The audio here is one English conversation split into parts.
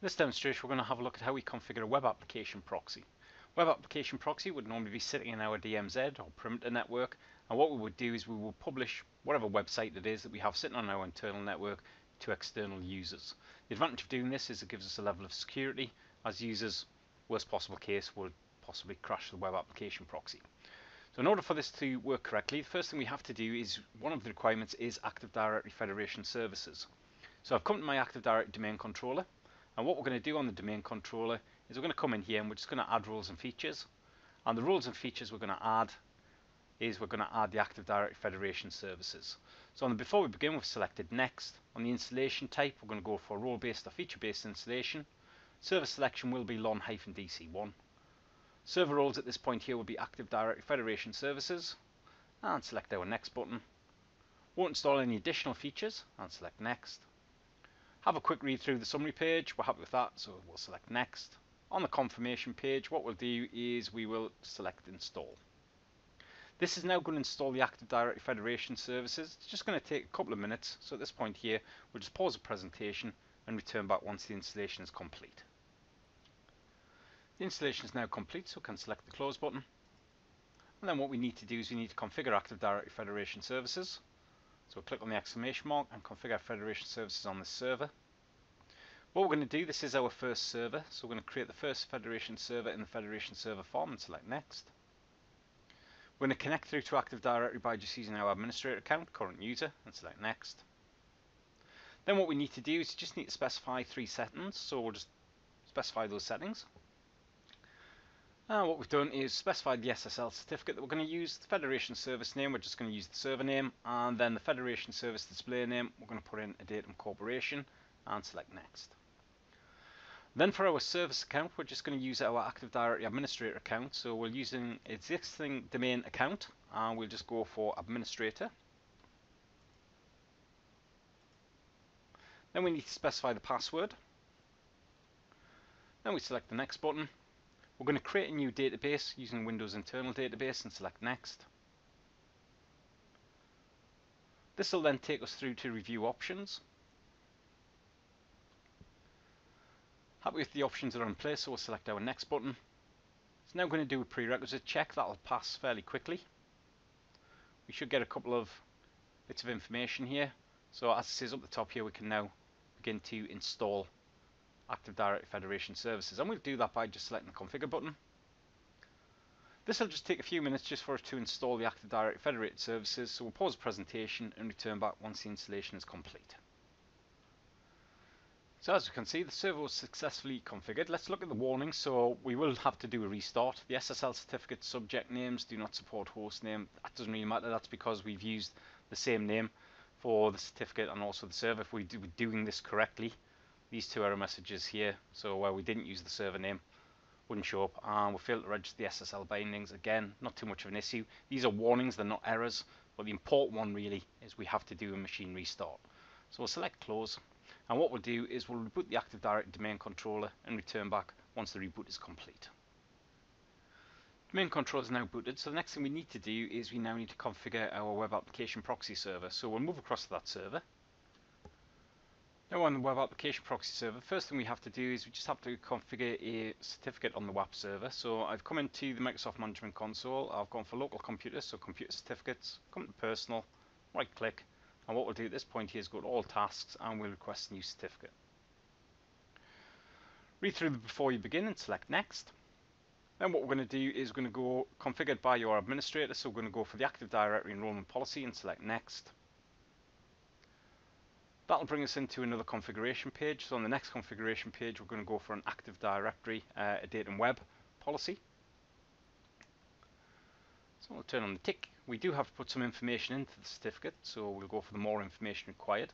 In this demonstration we're going to have a look at how we configure a web application proxy. Web application proxy would normally be sitting in our DMZ or perimeter network and what we would do is we will publish whatever website it is that we have sitting on our internal network to external users. The advantage of doing this is it gives us a level of security as users, worst possible case, would possibly crash the web application proxy. So in order for this to work correctly, the first thing we have to do is one of the requirements is Active Directory Federation services. So I've come to my Active Directory domain controller and what we're going to do on the domain controller is we're going to come in here and we're just going to add roles and features. And the roles and features we're going to add is we're going to add the Active Directory Federation services. So the, before we begin, we've selected Next. On the installation type, we're going to go for role-based or feature-based installation. Server selection will be LON-DC1. Server roles at this point here will be Active Directory Federation services. And select our Next button. Won't install any additional features, and select Next. Have a quick read through the summary page. We're happy with that, so we'll select next. On the confirmation page, what we'll do is we will select install. This is now going to install the Active Directory Federation services. It's just going to take a couple of minutes. So at this point here, we'll just pause the presentation and return back once the installation is complete. The installation is now complete, so we can select the close button. And then what we need to do is we need to configure Active Directory Federation services. So we'll click on the exclamation mark and configure Federation services on the server. What we're going to do, this is our first server, so we're going to create the first Federation server in the Federation server farm and select next. We're going to connect through to Active Directory by just using our administrator account, current user, and select next. Then what we need to do is just need to specify three settings, so we'll just specify those settings. And what we've done is specified the SSL certificate that we're going to use, the Federation service name, we're just going to use the server name, and then the Federation service display name, we're going to put in a Datum Corporation, and select Next. Then for our service account, we're just going to use our Active Directory Administrator account, so we're using existing domain account, and we'll just go for Administrator. Then we need to specify the password. Then we select the Next button, we're going to create a new database using Windows Internal Database and select Next. This will then take us through to review options. Happy with the options that are in place, so we'll select our Next button. It's now going to do a prerequisite check that'll pass fairly quickly. We should get a couple of bits of information here. So as it says up the top here, we can now begin to install Active Directory Federation services. And we'll do that by just selecting the configure button. This will just take a few minutes just for us to install the Active Directory Federated services. So we'll pause the presentation and return back once the installation is complete. So as you can see, the server was successfully configured. Let's look at the warnings. So we will have to do a restart. The SSL certificate subject names do not support host name. That doesn't really matter. That's because we've used the same name for the certificate and also the server. If we do doing this correctly, these two error messages here, so where we didn't use the server name, wouldn't show up. And we failed to register the SSL bindings. Again, not too much of an issue. These are warnings, they're not errors. But the important one really is we have to do a machine restart. So we'll select close. And what we'll do is we'll reboot the Active Directory domain controller and return back once the reboot is complete. Domain controller is now booted, so the next thing we need to do is we now need to configure our web application proxy server. So we'll move across to that server. Now on the web application proxy server, first thing we have to do is we just have to configure a certificate on the WAP server. So I've come into the Microsoft Management Console, I've gone for local computers, so computer certificates, come to personal, right click, and what we'll do at this point here is go to all tasks and we'll request a new certificate. Read through the before you begin and select next. Then what we're going to do is we're going to go configured by your administrator, so we're going to go for the Active Directory enrollment policy and select next. That'll bring us into another configuration page. So on the next configuration page, we're going to go for an Active Directory, uh, a Datum Web policy. So we'll turn on the tick. We do have to put some information into the certificate, so we'll go for the more information required.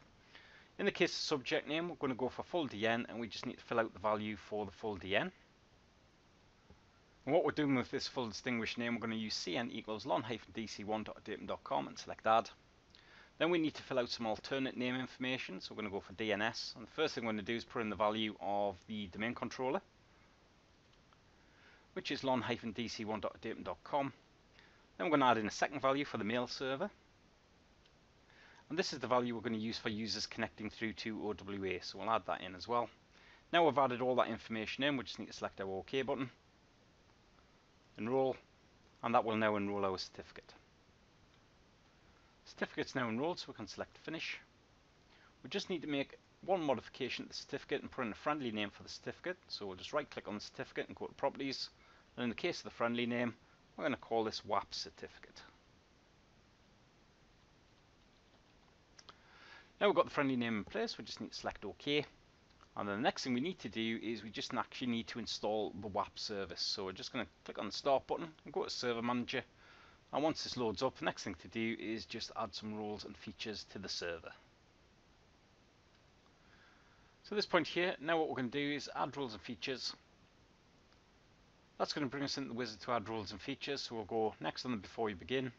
In the case of subject name, we're going to go for full DN, and we just need to fill out the value for the full DN. And what we're doing with this full distinguished name, we're going to use cn equals lon-dc1.datum.com and select add. Then we need to fill out some alternate name information. So we're going to go for DNS. And the first thing we're going to do is put in the value of the domain controller, which is lon-dc1.datum.com. Then we're going to add in a second value for the mail server. And this is the value we're going to use for users connecting through to OWA. So we'll add that in as well. Now we've added all that information in, we just need to select our OK button, enroll, and that will now enroll our certificate. Certificate's now enrolled, so we can select finish. We just need to make one modification to the certificate and put in a friendly name for the certificate. So we'll just right click on the certificate and go to properties. And in the case of the friendly name, we're going to call this WAP certificate. Now we've got the friendly name in place, we just need to select OK. And the next thing we need to do is we just actually need to install the WAP service. So we're just going to click on the start button and go to server manager. And once this loads up, the next thing to do is just add some roles and features to the server. So at this point here, now what we're going to do is add roles and features. That's going to bring us into the wizard to add roles and features. So we'll go next on the before you begin.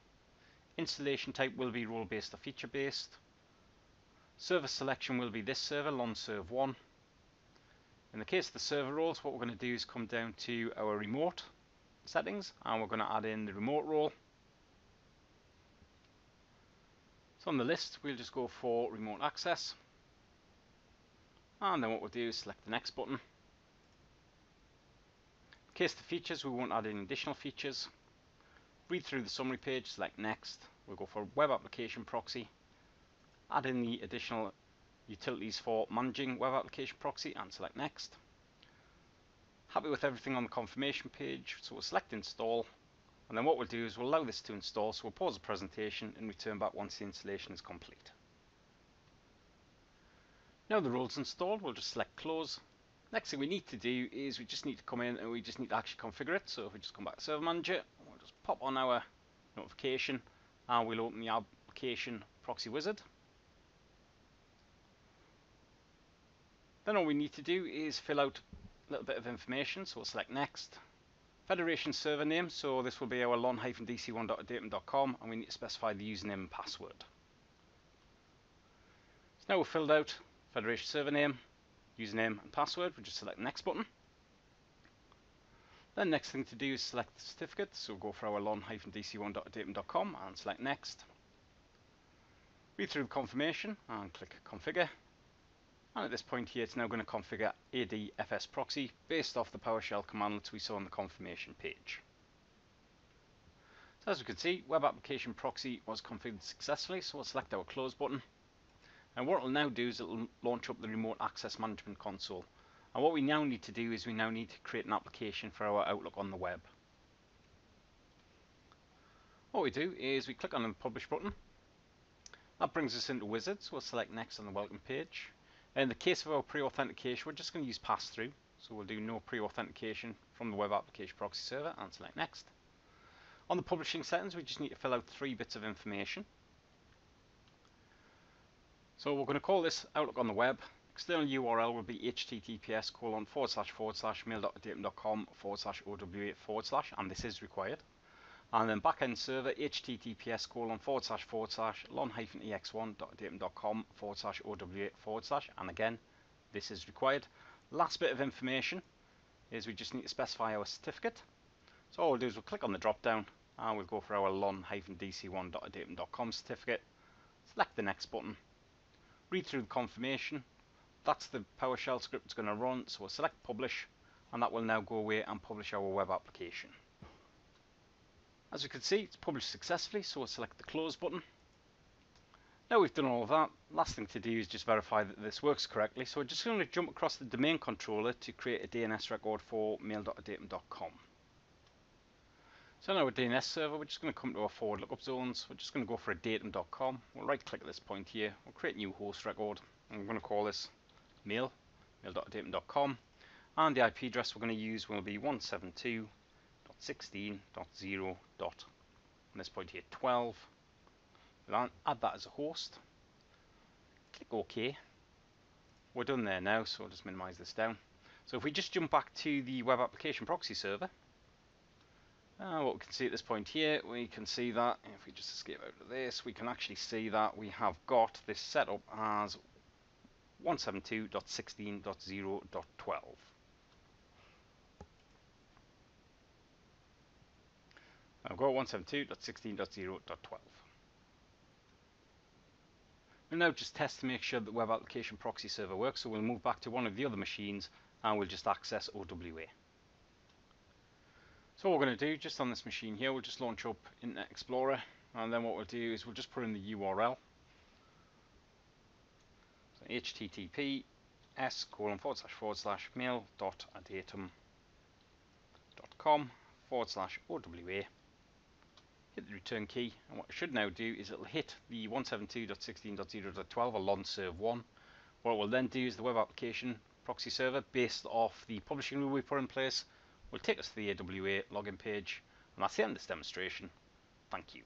Installation type will be role based or feature based. Server selection will be this server, LonServe1. In the case of the server roles, what we're going to do is come down to our remote settings and we're going to add in the remote role. On the list, we'll just go for remote access. And then what we'll do is select the next button. Case the features, we won't add any additional features. Read through the summary page, select next. We'll go for web application proxy. Add in the additional utilities for managing web application proxy and select next. Happy with everything on the confirmation page, so we'll select install. And then what we'll do is we'll allow this to install, so we'll pause the presentation and return back once the installation is complete. Now the role's installed, we'll just select close. Next thing we need to do is we just need to come in and we just need to actually configure it. So if we just come back to Server Manager, we'll just pop on our notification and we'll open the application proxy wizard. Then all we need to do is fill out a little bit of information. So we'll select next. Federation server name, so this will be our lon-dc1.adatum.com and we need to specify the username and password. So now we've filled out Federation server name, username and password. We just select next button. Then next thing to do is select the certificate. So we'll go for our lon-dc1.adatum.com and select next. Read through the confirmation and click configure. And at this point here, it's now going to configure ADFS proxy based off the PowerShell commandlets we saw on the confirmation page. So as we can see, web application proxy was configured successfully, so we'll select our close button. And what it'll now do is it'll launch up the remote access management console. And what we now need to do is we now need to create an application for our Outlook on the web. What we do is we click on the publish button. That brings us into Wizards. we'll select next on the welcome page. In the case of our pre-authentication, we're just going to use pass-through. So we'll do no pre-authentication from the web application proxy server and select next. On the publishing settings, we just need to fill out three bits of information. So we're going to call this Outlook on the web. External URL will be https colon forward slash forward slash mail.adatum.com forward slash owa forward slash, and this is required. And then backend server https colon forward slash forward slash lon-ex1.adatum.com forward slash owa forward slash, and again, this is required. Last bit of information is we just need to specify our certificate. So all we'll do is we'll click on the drop down and we'll go for our lon-dc1.adatum.com certificate, select the next button, read through the confirmation. That's the PowerShell script it's going to run. So we'll select publish and that will now go away and publish our web application. As you can see, it's published successfully, so we'll select the close button. Now we've done all of that, last thing to do is just verify that this works correctly. So we're just going to jump across the domain controller to create a DNS record for mail.adatum.com. So now our DNS server, we're just going to come to our forward lookup zones. We're just going to go for adatum.com. We'll right click at this point here. We'll create a new host record. We're going to call this mail, mail.adatum.com. And the IP address we're going to use will be 172.16.0. On this point here, 12. We'll add that as a host. Click OK. We're done there now, so I'll just minimize this down. So if we just jump back to the web application proxy server, uh, what we can see at this point here, we can see that, if we just escape out of this, we can actually see that we have got this set up as 172.16.0.12. I've got 172.16.0.12. We'll now just test to make sure that web application proxy server works, so we'll move back to one of the other machines and we'll just access OWA. So what we're going to do, just on this machine here, we'll just launch up Internet Explorer and then what we'll do is we'll just put in the URL. So http s colon forward slash forward slash mail dot adatum dot com forward slash OWA hit the return key and what it should now do is it'll hit the 172.16.0.12 or LON serve 1 what it will then do is the web application proxy server based off the publishing rule we put in place will take us to the OWA login page and that's the end of this demonstration. Thank you.